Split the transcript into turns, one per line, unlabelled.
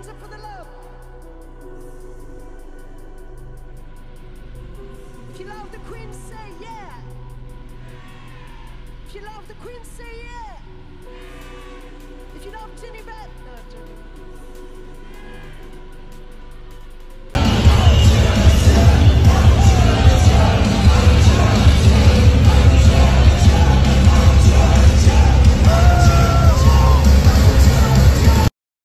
Hands up for the love. If you love the Queen, say yeah. If you love the Queen, say yeah. If you love Jehnny Beth,